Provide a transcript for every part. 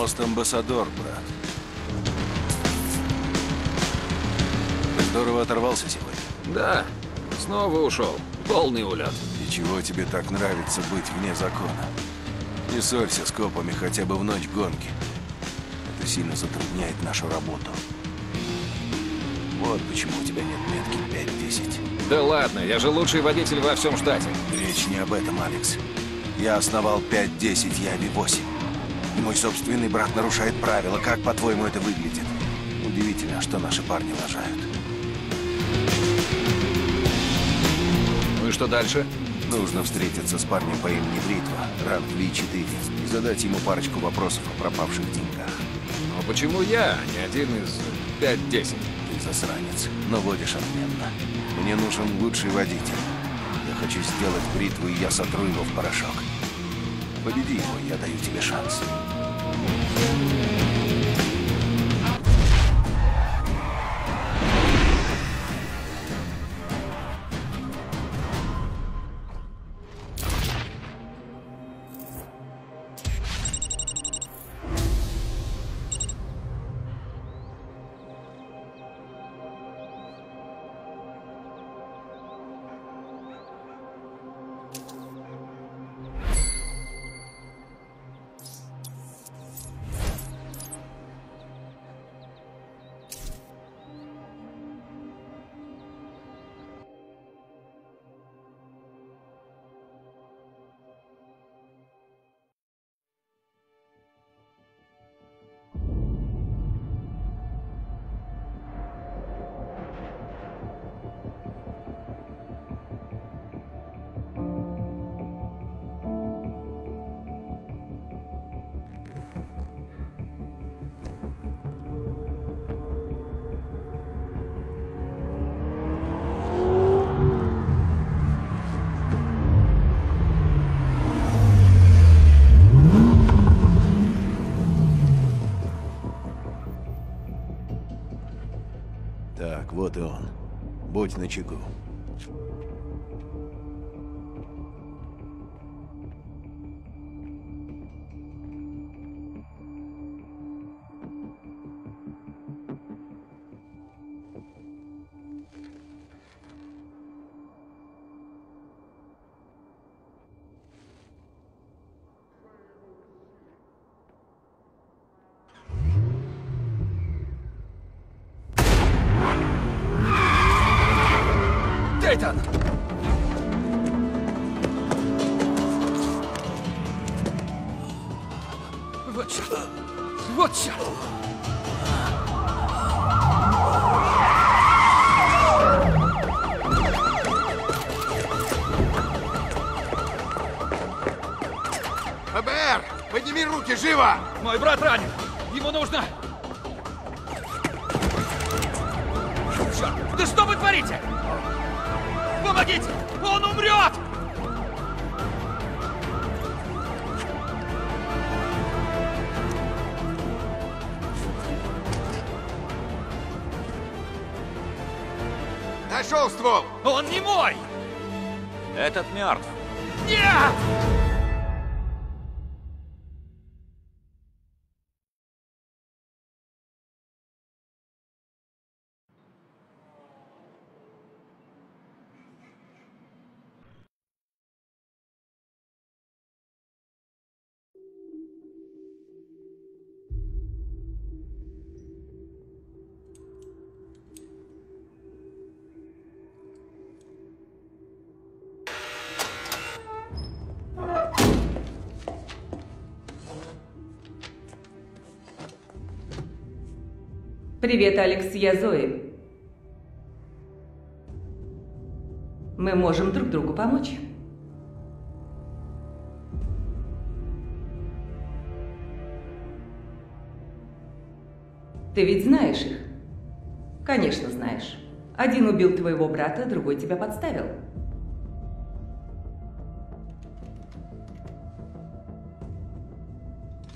Мост Амбассадор, брат. Ты здорово оторвался сегодня. Да, снова ушел. Полный улет. И чего тебе так нравится быть вне закона? Не ссорься с копами хотя бы в ночь гонки. Это сильно затрудняет нашу работу. Вот почему у тебя нет метки 5-10. Да ладно, я же лучший водитель во всем штате. Речь не об этом, Алекс. Я основал 5-10 Яви 8. И мой собственный брат нарушает правила. Как, по-твоему, это выглядит? Удивительно, что наши парни лажают. Ну и что дальше? Нужно встретиться с парнем по имени Бритва, ранг V4, и задать ему парочку вопросов о пропавших деньгах. Но почему я, а не один из 5-10? Ты засранец, но водишь отменно. Мне нужен лучший водитель. Я хочу сделать бритву, и я сотру его в порошок. Победи его, я даю тебе шанс. Thank you. Вот и он. Будь начеку. Дейтон! Вот черт! Вот черт! ФБР! Подними руки, живо! Мой брат ранен! Ему нужно... Черт! Да что вы творите? Помогите! Он умрет! Нашел ствол! Он не мой! Этот мертв. Нет! Привет, Алекс, я Зои. Мы можем друг другу помочь. Ты ведь знаешь их? Конечно, знаешь. Один убил твоего брата, другой тебя подставил.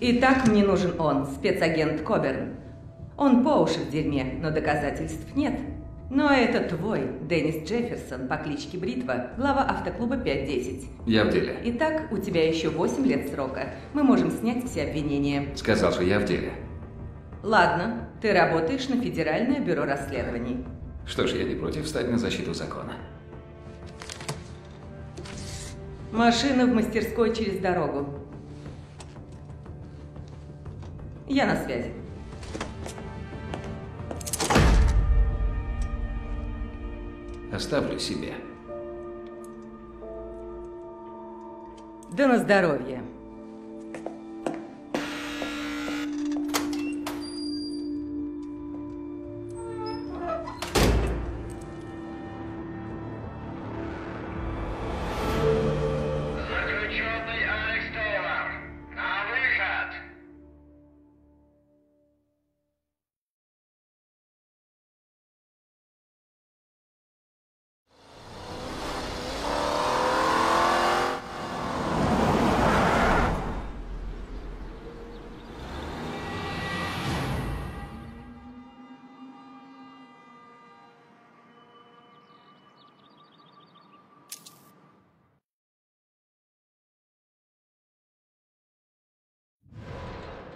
Итак, мне нужен он, спецагент Коберн. Он по уши в дерьме, но доказательств нет. Но это твой, Деннис Джефферсон по кличке Бритва, глава автоклуба 510. Я в деле. Итак, у тебя еще 8 лет срока. Мы можем снять все обвинения. Сказал, что я в деле. Ладно, ты работаешь на Федеральное бюро расследований. Что ж, я не против встать на защиту закона. Машина в мастерской через дорогу. Я на связи. Оставлю себе. Да на здоровье.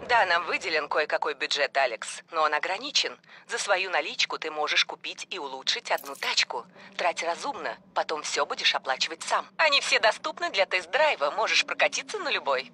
Да, нам выделен кое-какой бюджет, Алекс, но он ограничен. За свою наличку ты можешь купить и улучшить одну тачку. Трать разумно, потом все будешь оплачивать сам. Они все доступны для тест-драйва, можешь прокатиться на любой.